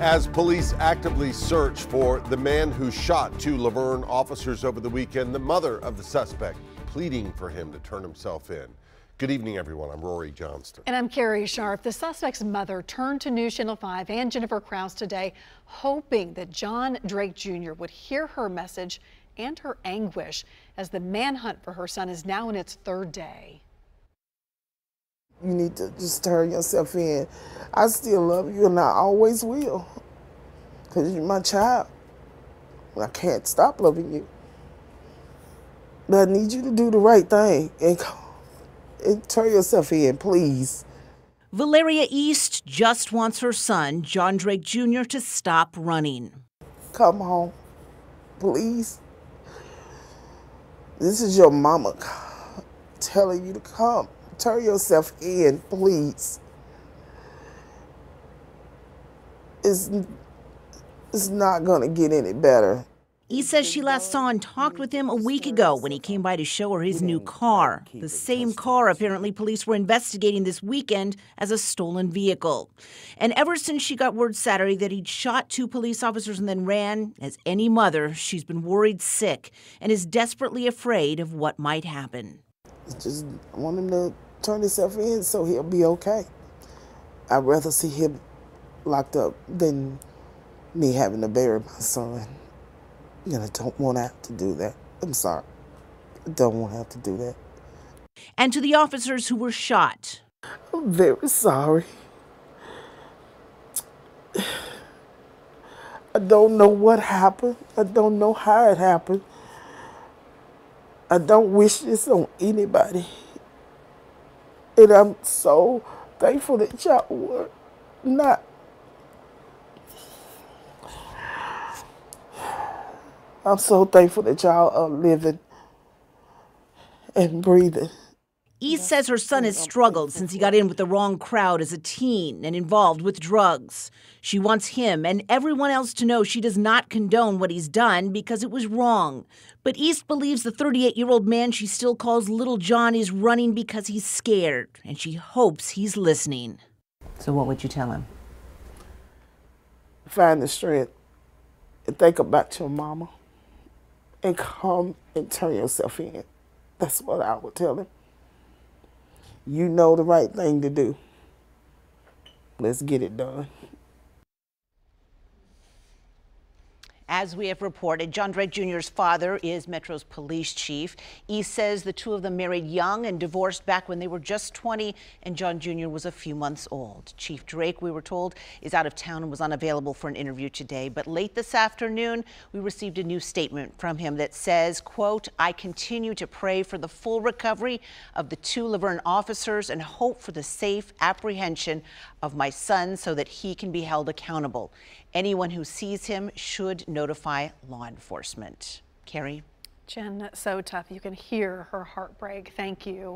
As police actively search for the man who shot two La Vergne officers over the weekend, the mother of the suspect pleading for him to turn himself in. Good evening, everyone. I'm Rhori Johnston. And I'm Carrie Sharp. The suspect's mother turned to News Channel 5 and Jennifer Kraus today, hoping that John Drake Jr. would hear her message and her anguish as the manhunt for her son is now in its third day. You need to just turn yourself in. I still love you and I always will. Because you're my child. I can't stop loving you. But I need you to do the right thing and, and turn yourself in, please. Valeria East just wants her son, John Drake Jr., to stop running. Come home, please. This is your mama telling you to come. Turn yourself in, please. It's, it's not going to get any better. He says she last saw and talked with him a week ago when he came by to show her his new car. The same car apparently police were investigating this weekend as a stolen vehicle. And ever since she got word Saturday that he'd shot two police officers and then ran, as any mother, she's been worried sick and is desperately afraid of what might happen. Just want him to turn himself in so he'll be okay. I'd rather see him locked up than me having to bury my son. And I don't want to have to do that. I'm sorry. I don't want to have to do that. And to the officers who were shot. I'm very sorry. I don't know what happened. I don't know how it happened. I don't wish this on anybody. And I'm so thankful that y'all were not. I'm so thankful that y'all are living and breathing. East says her son has struggled since he got in with the wrong crowd as a teen and involved with drugs. She wants him and everyone else to know she does not condone what he's done because it was wrong. But East believes the 38 year old man she still calls Little John is running because he's scared, and she hopes he's listening. So, what would you tell him? Find the strength and think about your mama and come and turn yourself in. That's what I would tell him you know the right thing to do. Let's get it done. As we have reported, John Drake Jr.'s father is Metro's police chief. He says the two of them married young and divorced back when they were just 20 and John Jr. was a few months old. Chief Drake, we were told, is out of town and was unavailable for an interview today. But late this afternoon, we received a new statement from him that says, quote, I continue to pray for the full recovery of the two La Vergne officers and hope for the safe apprehension of my son so that he can be held accountable. Anyone who sees him should notify law enforcement. Carrie? Jen, so tough. You can hear her heartbreak. Thank you.